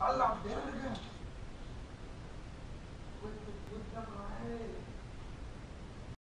Allah verir mi?